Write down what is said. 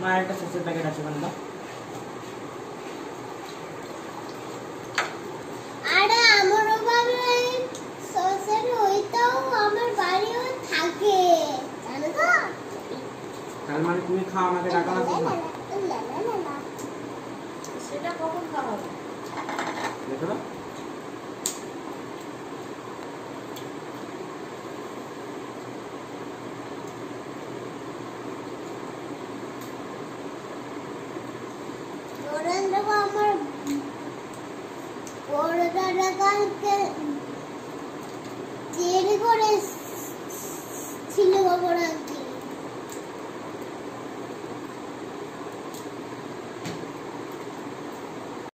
মা একটা সসের প্যাকেট আছে ওখানে দাও আরে আমারও ভাবে সসের ওইটাও আমার বাড়িও থাকে জানো তো? তার মানে তুমি খাও আমাকে ডাকা না। সেটা কখন খাওয়া নরেন্দ্র আমার বড় দাদা কালকে চেরি করে ছিল বাবার আজকে